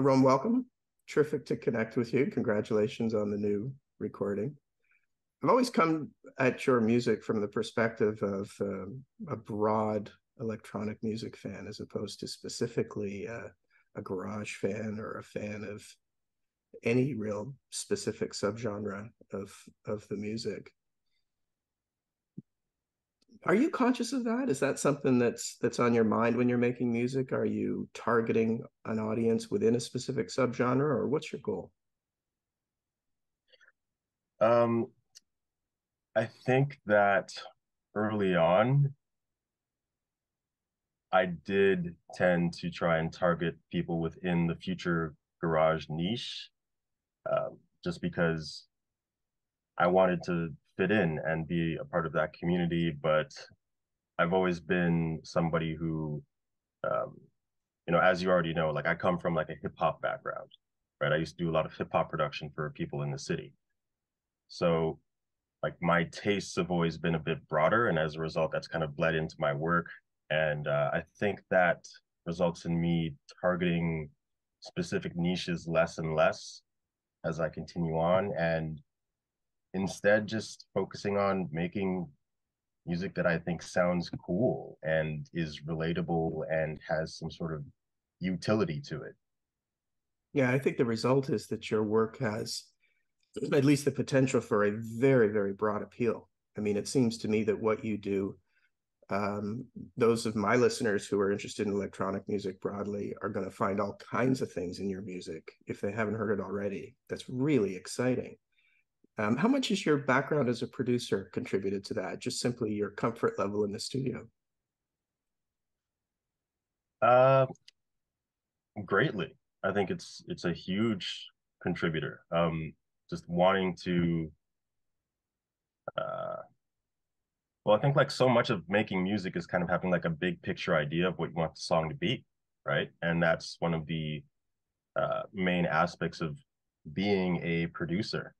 Roam, welcome. Terrific to connect with you. Congratulations on the new recording. I've always come at your music from the perspective of um, a broad electronic music fan as opposed to specifically uh, a garage fan or a fan of any real specific subgenre of of the music are you conscious of that? Is that something that's that's on your mind when you're making music? Are you targeting an audience within a specific subgenre or what's your goal? Um i think that early on i did tend to try and target people within the future garage niche um, just because i wanted to fit in and be a part of that community. But I've always been somebody who, um, you know, as you already know, like I come from like a hip hop background, right? I used to do a lot of hip hop production for people in the city. So like my tastes have always been a bit broader. And as a result, that's kind of bled into my work. And uh, I think that results in me targeting specific niches less and less as I continue on. And instead just focusing on making music that I think sounds cool and is relatable and has some sort of utility to it. Yeah, I think the result is that your work has at least the potential for a very, very broad appeal. I mean, it seems to me that what you do, um, those of my listeners who are interested in electronic music broadly are going to find all kinds of things in your music if they haven't heard it already. That's really exciting. Um, how much has your background as a producer contributed to that? Just simply your comfort level in the studio? Uh, greatly. I think it's it's a huge contributor. Um, just wanting to. Uh, well, I think like so much of making music is kind of having like a big picture idea of what you want the song to be, right? And that's one of the uh, main aspects of being a producer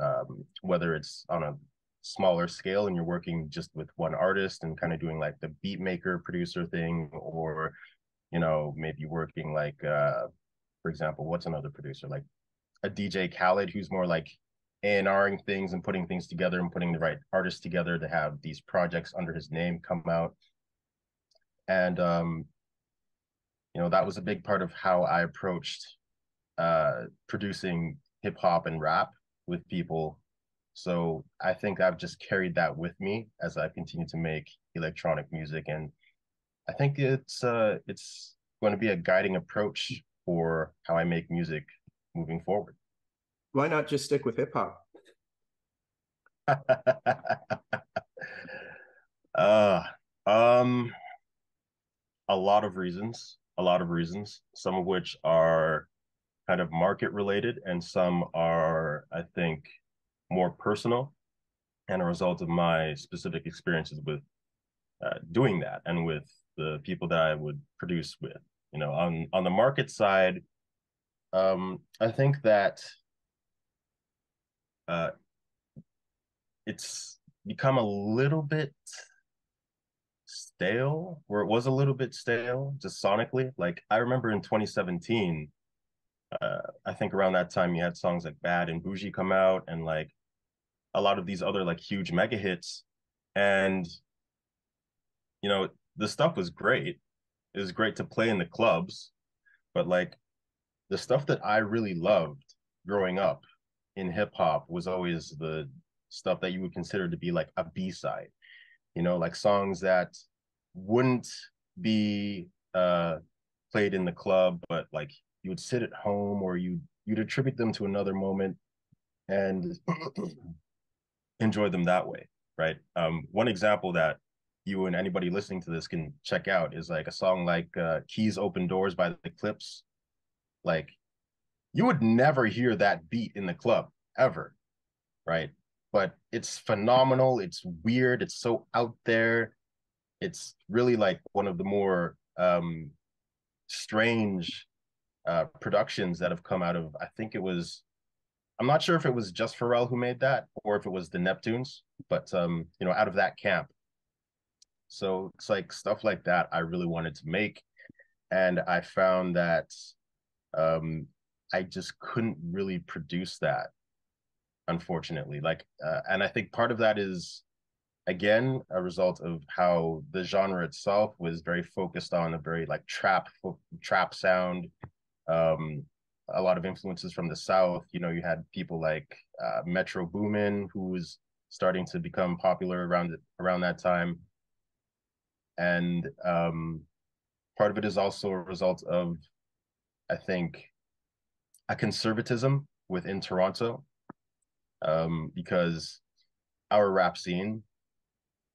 um, whether it's on a smaller scale and you're working just with one artist and kind of doing like the beat maker producer thing or you know maybe working like uh for example what's another producer? Like a dj khaled who's more like A&Ring things and putting things together and putting the right artists together to have these projects under his name come out. And um you know that was a big part of how i approached uh producing hip hop and rap with people. So I think I've just carried that with me as I continue to make electronic music, and I think it's uh, it's going to be a guiding approach for how I make music moving forward. Why not just stick with hip hop? uh, um, a lot of reasons. A lot of reasons. Some of which are kind of market related, and some are, I think, more personal and a result of my specific experiences with uh, doing that and with the people that I would produce with. You know, on on the market side, um, I think that uh, it's become a little bit stale, where it was a little bit stale, just sonically. Like I remember in 2017, uh, I think around that time you had songs like Bad and Bougie come out and like a lot of these other like huge mega hits. And you know, the stuff was great. It was great to play in the clubs, but like the stuff that I really loved growing up in hip hop was always the stuff that you would consider to be like a B-side. You know, like songs that wouldn't be uh played in the club, but like you would sit at home or you you'd attribute them to another moment and enjoy them that way right? Um, one example that you and anybody listening to this can check out is like a song like uh, keys open doors by the Clipse. Like you would never hear that beat in the club ever right? But it's phenomenal it's weird it's so out there. It's really like one of the more um strange uh, productions that have come out of. I think it was. I'm not sure if it was just Pharrell who made that or if it was the Neptunes, but um, you know, out of that camp. So it's like stuff like that I really wanted to make, and I found that um, I just couldn't really produce that, unfortunately. Like, uh, and I think part of that is, again, a result of how the genre itself was very focused on a very like trap trap sound. Um, a lot of influences from the south. You know, you had people like uh, Metro Boomin, who was starting to become popular around around that time, and um, part of it is also a result of, I think, a conservatism within Toronto, um, because our rap scene,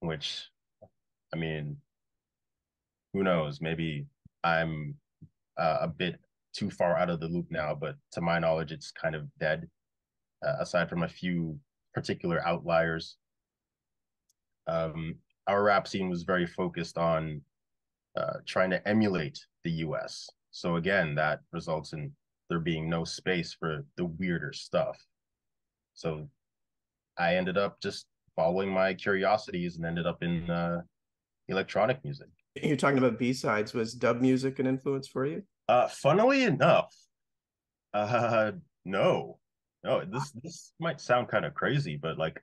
which, I mean, who knows? Maybe I'm uh, a bit too far out of the loop now, but to my knowledge, it's kind of dead, uh, aside from a few particular outliers. Um, our rap scene was very focused on uh, trying to emulate the US. So again, that results in there being no space for the weirder stuff. So I ended up just following my curiosities and ended up in uh, electronic music. You're talking about B sides. Was dub music an influence for you? Uh, funnily enough, uh, no, no. This this might sound kind of crazy, but like,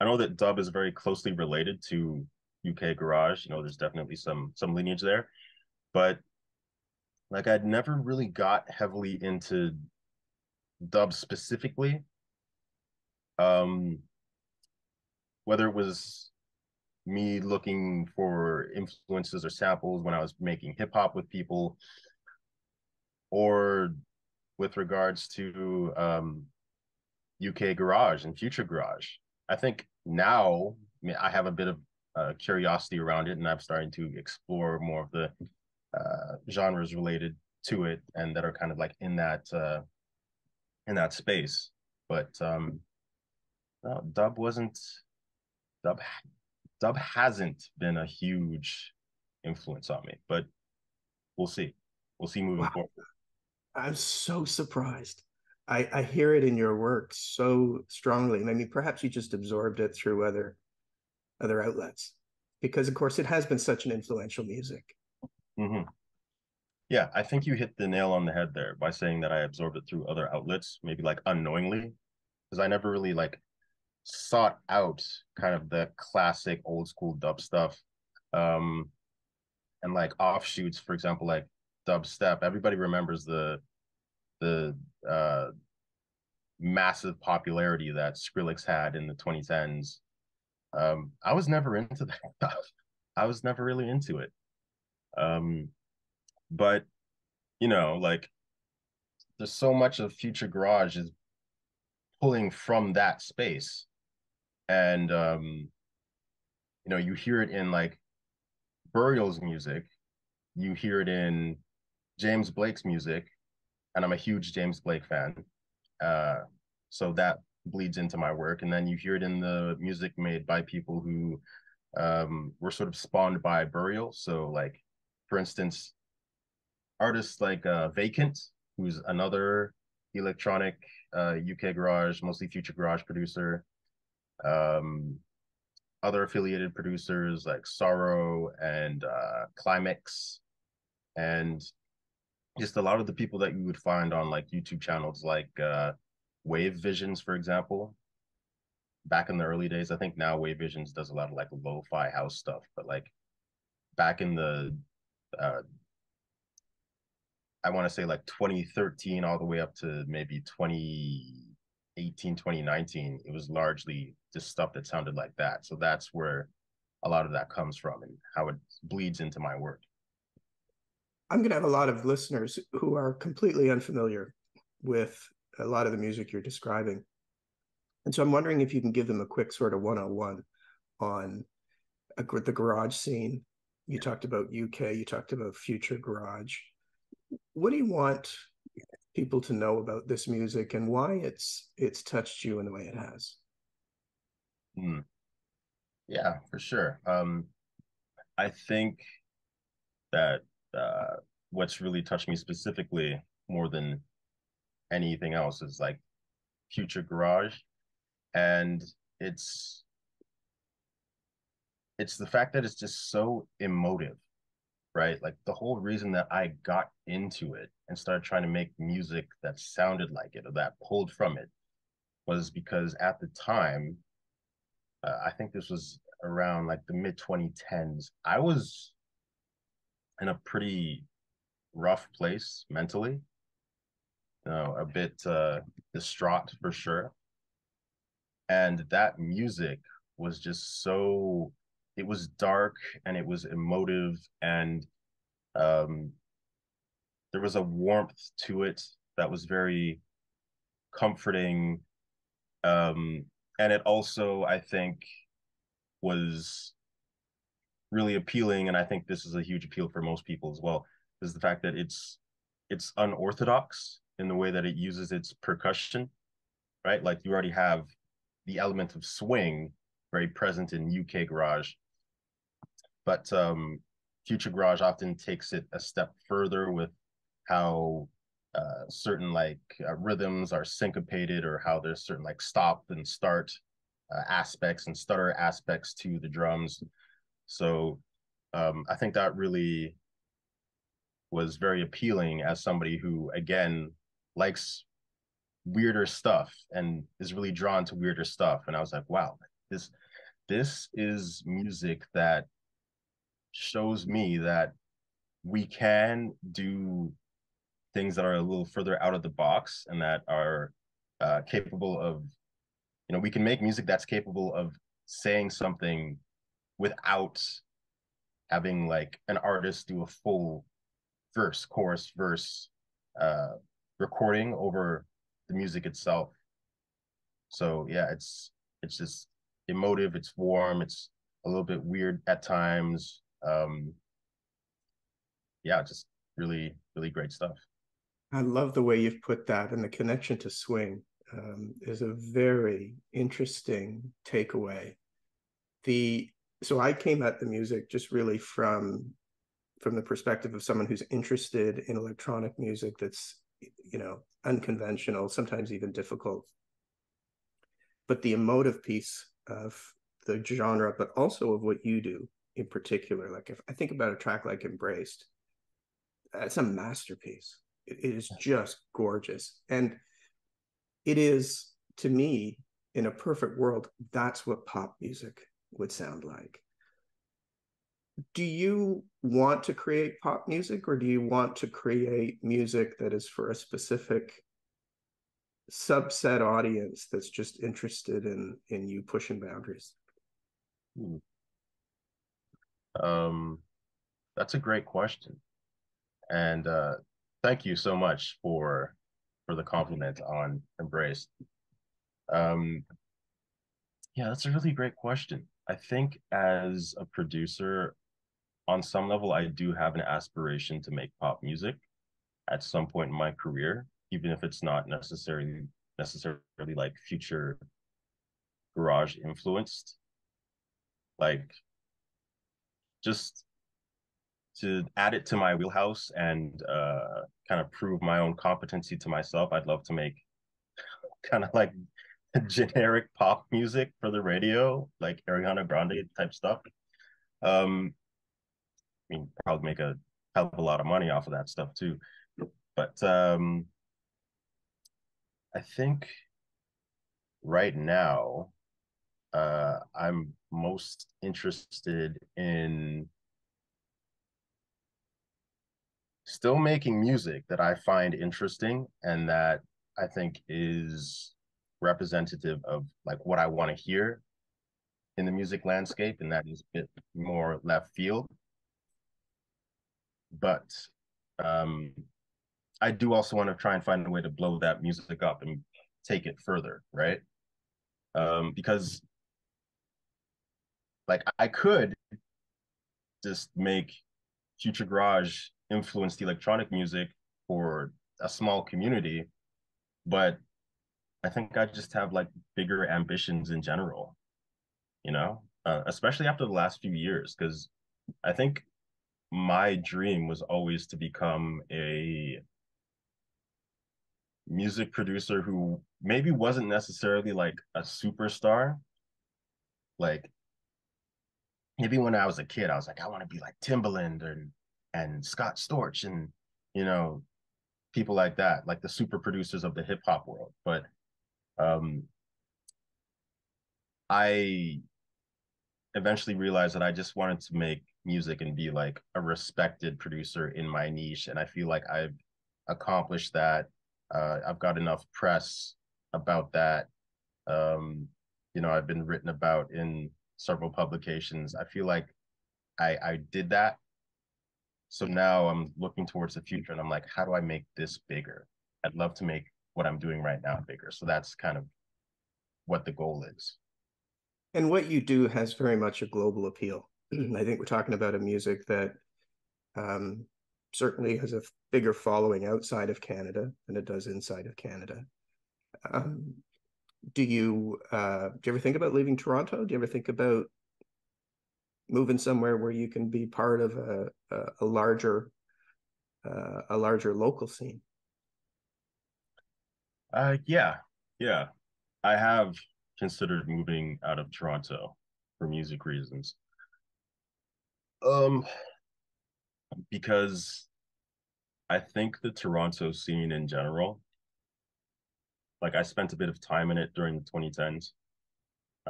I know that dub is very closely related to UK garage. You know, there's definitely some some lineage there, but like I'd never really got heavily into dub specifically. Um, whether it was me looking for influences or samples when I was making hip hop with people, or with regards to um, UK Garage and Future Garage. I think now I, mean, I have a bit of uh, curiosity around it, and I'm starting to explore more of the uh, genres related to it, and that are kind of like in that uh, in that space. But um, no, Dub wasn't Dub. Dub hasn't been a huge influence on me, but we'll see. We'll see moving wow. forward. I'm so surprised. I, I hear it in your work so strongly. And I mean, perhaps you just absorbed it through other other outlets, because of course it has been such an influential music. Mm-hmm. Yeah, I think you hit the nail on the head there by saying that I absorbed it through other outlets, maybe like unknowingly, because I never really like sought out kind of the classic old school dub stuff. Um, and like offshoots, for example, like dubstep. Everybody remembers the the uh, massive popularity that Skrillex had in the 2010s. Um, I was never into that stuff. I was never really into it. Um, but you know, like there's so much of future garage is pulling from that space. And um, you know, you hear it in like Burial's music, you hear it in James Blake's music, and I'm a huge James Blake fan. Uh, so that bleeds into my work, and then you hear it in the music made by people who um, were sort of spawned by Burial. So, like, for instance, artists like uh, Vacant, who's another electronic uh, UK garage, mostly future garage producer. Um, other affiliated producers like Sorrow and uh, Klimeks, and just a lot of the people that you would find on like YouTube channels like uh, Wave Visions, for example. Back in the early days, I think now Wave Visions does a lot of like lo-fi house stuff, but like back in the uh, I want to say like 2013 all the way up to maybe 2018, 2019, it was largely just stuff that sounded like that. So that's where a lot of that comes from and how it bleeds into my work. I'm going to have a lot of listeners who are completely unfamiliar with a lot of the music you're describing. And so I'm wondering if you can give them a quick sort of one on one on the garage scene. You talked about UK, you talked about future garage. What do you want people to know about this music and why it's it's touched you in the way it has? Hmm. Yeah, for sure. Um, I think that uh, what's really touched me specifically more than anything else is like future garage and it's it's the fact that it's just so emotive right? Like the whole reason that I got into it and started trying to make music that sounded like it or that pulled from it was because at the time, uh, I think this was around like the mid 2010s, I was in a pretty rough place mentally, you know, a bit uh, distraught for sure. And that music was just so it was dark and it was emotive and um, there was a warmth to it that was very comforting um, and it also i think was really appealing and i think this is a huge appeal for most people as well is the fact that it's it's unorthodox in the way that it uses its percussion right like you already have the element of swing very present in uk garage but um, Future Garage often takes it a step further with how uh, certain like uh, rhythms are syncopated or how there's certain like stop and start uh, aspects and stutter aspects to the drums. So um, I think that really was very appealing as somebody who again likes weirder stuff and is really drawn to weirder stuff. And I was like, wow, this this is music that shows me that we can do things that are a little further out of the box and that are uh, capable of you know we can make music that's capable of saying something without having like an artist do a full verse chorus verse uh recording over the music itself so yeah it's it's just emotive it's warm it's a little bit weird at times um, yeah, just really, really great stuff. I love the way you've put that, and the connection to swing um, is a very interesting takeaway. The so I came at the music just really from from the perspective of someone who's interested in electronic music that's you know unconventional, sometimes even difficult. But the emotive piece of the genre, but also of what you do, in particular. Like if I think about a track like Embraced, it's a masterpiece. it, it is just gorgeous. And it is to me, in a perfect world, that's what pop music would sound like. Do you want to create pop music or do you want to create music that is for a specific subset audience that's just interested in in you pushing boundaries? Hmm. Um, that's a great question, and uh, thank you so much for for the compliment on Embrace. Um, yeah, that's a really great question. I think as a producer, on some level, I do have an aspiration to make pop music at some point in my career, even if it's not necessarily necessarily like future garage influenced. Like just to add it to my wheelhouse and uh, kind of prove my own competency to myself, I'd love to make kind of like generic pop music for the radio, like Ariana Grande type stuff. Um, I mean, probably make a hell of a lot of money off of that stuff too. But um, I think right now, uh, I'm most interested in still making music that I find interesting and that I think is representative of like what I want to hear in the music landscape, and that is a bit more left field. But um, I do also want to try and find a way to blow that music up and take it further, right? Um, because like I could just make Future Garage influenced electronic music for a small community, but I think I just have like bigger ambitions in general, you know, uh, especially after the last few years, because I think my dream was always to become a music producer who maybe wasn't necessarily like a superstar. Like maybe when I was a kid, I was like, I want to be like Timbaland and and Scott Storch and you know people like that, like the super producers of the hip hop world. But um, I eventually realized that I just wanted to make music and be like a respected producer in my niche, and I feel like I've accomplished that. Uh, I've got enough press about that. Um, you know, I've been written about in several publications. I feel like I I did that. So now I'm looking towards the future and I'm like, how do I make this bigger? I'd love to make what I'm doing right now bigger. So that's kind of what the goal is. And what you do has very much a global appeal. I think we're talking about a music that um, certainly has a bigger following outside of Canada than it does inside of Canada. Um, do you uh, do you ever think about leaving Toronto? Do you ever think about moving somewhere where you can be part of a a, a larger uh, a larger local scene? Uh, yeah, yeah, I have considered moving out of Toronto for music reasons. Um, because I think the Toronto scene in general like I spent a bit of time in it during the 2010s,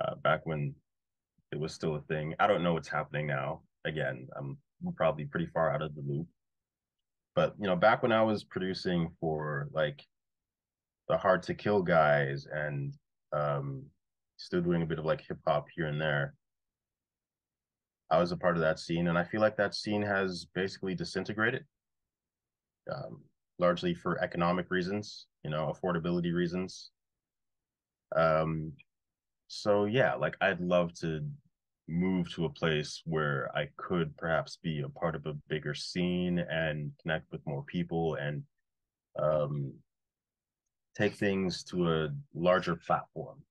uh, back when it was still a thing. I don't know what's happening now. Again, I'm probably pretty far out of the loop. But you know, back when I was producing for like the Hard to Kill guys and um, still doing a bit of like hip hop here and there, I was a part of that scene, and I feel like that scene has basically disintegrated. Um, largely for economic reasons, you know, affordability reasons. Um, so yeah, like I'd love to move to a place where I could perhaps be a part of a bigger scene and connect with more people and um, take things to a larger platform.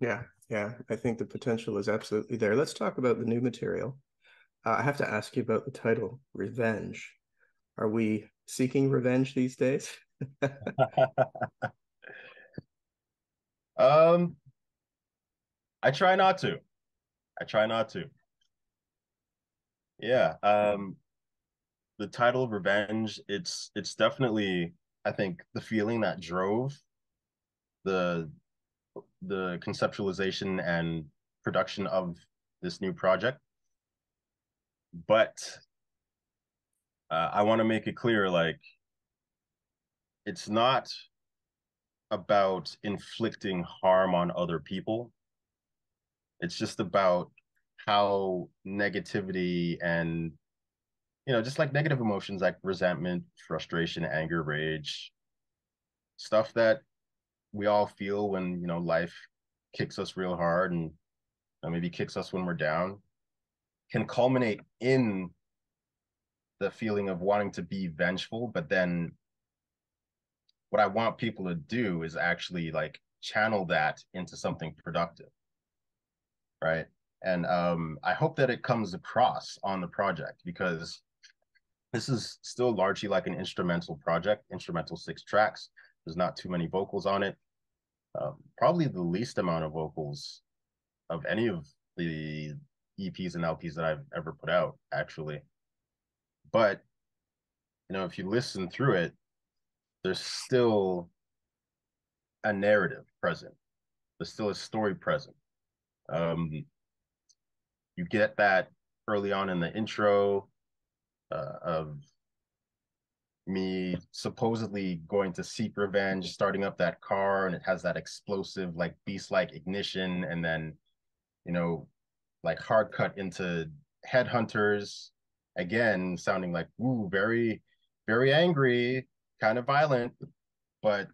Yeah, yeah, I think the potential is absolutely there. Let's talk about the new material. Uh, I have to ask you about the title, Revenge. Are we seeking revenge these days? um, I try not to. I try not to. Yeah. Um, the title of revenge. It's it's definitely I think the feeling that drove the the conceptualization and production of this new project. But uh, I want to make it clear like it's not about inflicting harm on other people. It's just about how negativity and you know just like negative emotions like resentment, frustration, anger, rage, stuff that we all feel when you know life kicks us real hard and maybe kicks us when we're down can culminate in the feeling of wanting to be vengeful, but then what I want people to do is actually like channel that into something productive. Right. And um, I hope that it comes across on the project because this is still largely like an instrumental project, instrumental six tracks. There's not too many vocals on it. Um, probably the least amount of vocals of any of the EPs and LPs that I've ever put out, actually. But you know, if you listen through it, there's still a narrative present. There's still a story present. Um, you get that early on in the intro uh, of me supposedly going to seek revenge, starting up that car, and it has that explosive, like beast-like ignition, and then, you know, like hard cut into headhunters. Again sounding like ooh very very angry kind of violent but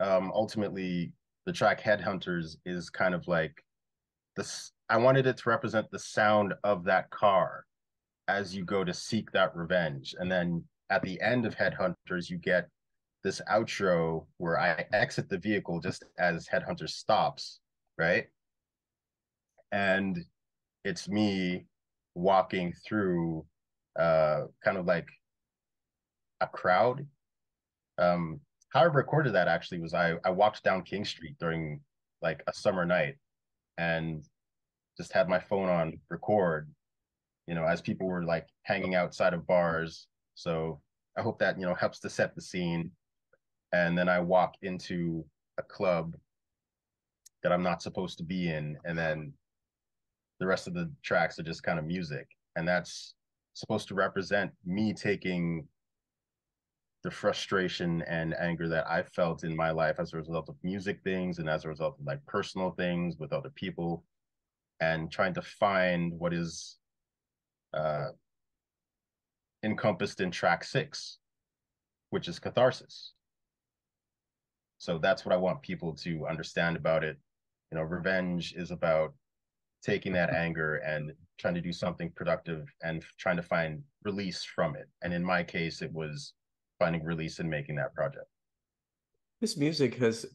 um ultimately the track headhunters is kind of like this i wanted it to represent the sound of that car as you go to seek that revenge. And then at the end of headhunters you get this outro where i exit the vehicle just as headhunter stops right? And it's me walking through uh kind of like a crowd. Um how I recorded that actually was I I walked down King Street during like a summer night and just had my phone on record you know, as people were like hanging outside of bars. So I hope that, you know, helps to set the scene. And then I walk into a club that I'm not supposed to be in. And then the rest of the tracks are just kind of music. And that's supposed to represent me taking the frustration and anger that I felt in my life as a result of music things and as a result of like personal things with other people and trying to find what is uh, encompassed in track six, which is catharsis. So that's what I want people to understand about it. You know, revenge is about taking that anger and trying to do something productive and trying to find release from it. And in my case, it was finding release and making that project. This music has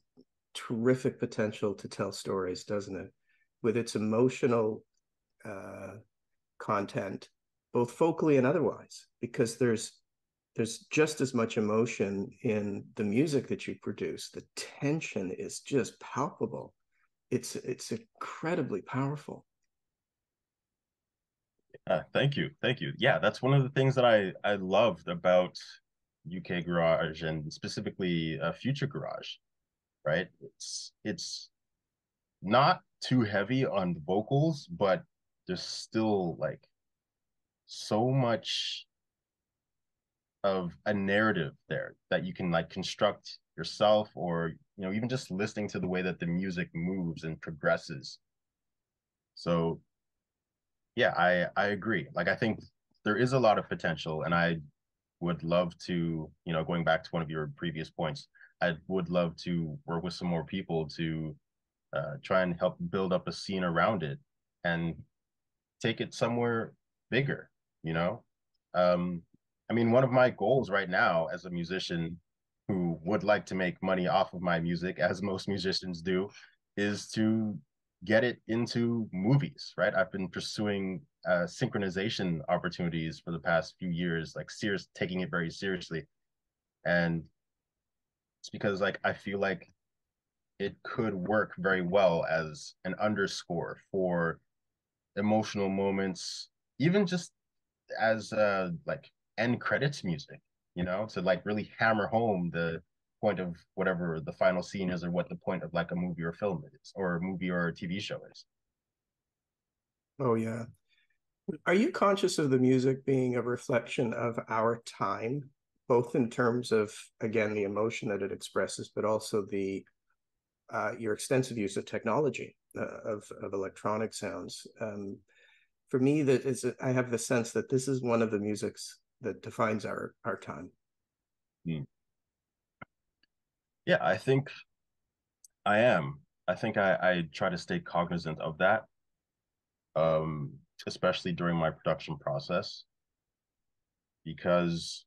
terrific potential to tell stories, doesn't it? With its emotional uh, content, both vocally and otherwise, because there's there's just as much emotion in the music that you produce. The tension is just palpable it's it's incredibly powerful. Uh, thank you, thank you. Yeah, that's one of the things that I I loved about UK Garage and specifically uh, Future Garage, right? It's it's not too heavy on the vocals, but there's still like so much of a narrative there that you can like construct yourself or you know even just listening to the way that the music moves and progresses. So yeah i i agree. Like i think there is a lot of potential and i would love to you know going back to one of your previous points i would love to work with some more people to uh, try and help build up a scene around it and take it somewhere bigger you know um i mean one of my goals right now as a musician who would like to make money off of my music, as most musicians do, is to get it into movies, right? I've been pursuing uh, synchronization opportunities for the past few years, like serious, taking it very seriously. And it's because like I feel like it could work very well as an underscore for emotional moments, even just as uh like end credits music you know, to like really hammer home the point of whatever the final scene is or what the point of like a movie or film is or a movie or a TV show is. Oh yeah. Are you conscious of the music being a reflection of our time, both in terms of again the emotion that it expresses, but also the uh, your extensive use of technology uh, of of electronic sounds? Um, for me, that is, I have the sense that this is one of the music's that defines our our time. Hmm. Yeah, I think I am. I think I, I try to stay cognizant of that, um, especially during my production process, because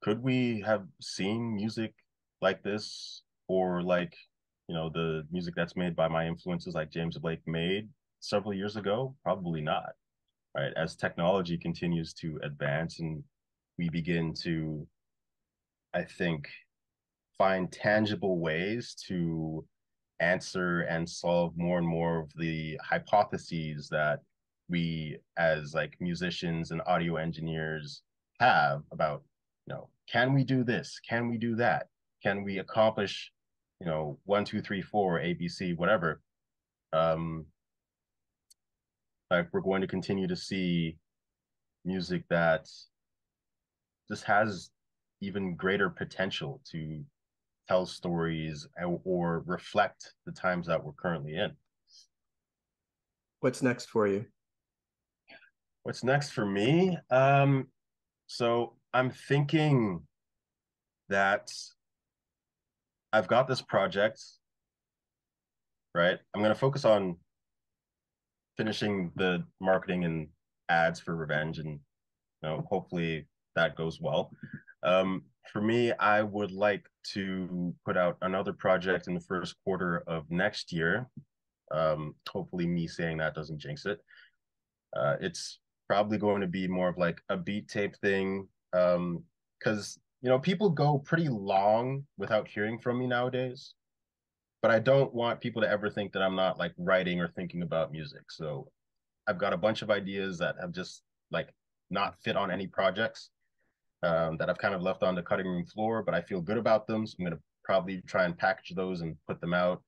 could we have seen music like this or like you know the music that's made by my influences like James Blake made several years ago? Probably not right? As technology continues to advance and we begin to, I think, find tangible ways to answer and solve more and more of the hypotheses that we as like musicians and audio engineers have about you know can we do this can we do that can we accomplish you know one two three four abc whatever um like we're going to continue to see music that just has even greater potential to tell stories or reflect the times that we're currently in. What's next for you? What's next for me? Um, so I'm thinking that I've got this project, right? I'm going to focus on finishing the marketing and ads for Revenge, and you know, hopefully that goes well. Um, for me, I would like to put out another project in the first quarter of next year. Um, hopefully, me saying that doesn't jinx it. Uh, it's probably going to be more of like a beat tape thing, because um, you know people go pretty long without hearing from me nowadays but I don't want people to ever think that I'm not like writing or thinking about music. So I've got a bunch of ideas that have just like not fit on any projects um, that I've kind of left on the cutting room floor, but I feel good about them. So I'm going to probably try and package those and put them out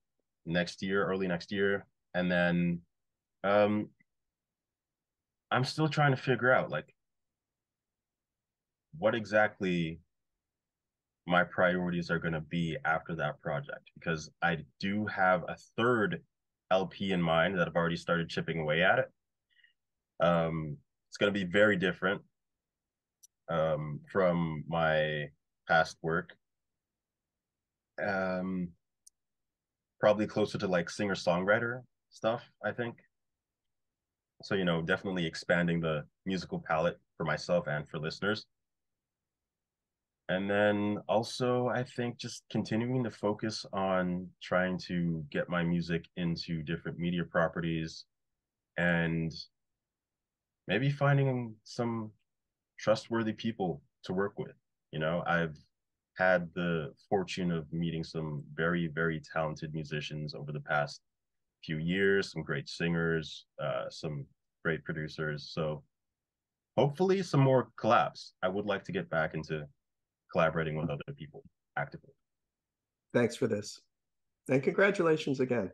next year, early next year. And then um, I'm still trying to figure out like what exactly my priorities are going to be after that project because I do have a third LP in mind that I've already started chipping away at it. Um, it's going to be very different um, from my past work. Um, probably closer to like singer songwriter stuff, I think. So, you know, definitely expanding the musical palette for myself and for listeners. And then also, I think just continuing to focus on trying to get my music into different media properties and maybe finding some trustworthy people to work with. You know, I've had the fortune of meeting some very, very talented musicians over the past few years, some great singers, uh, some great producers. So hopefully some more collabs. I would like to get back into collaborating with other people actively. Thanks for this. And congratulations again.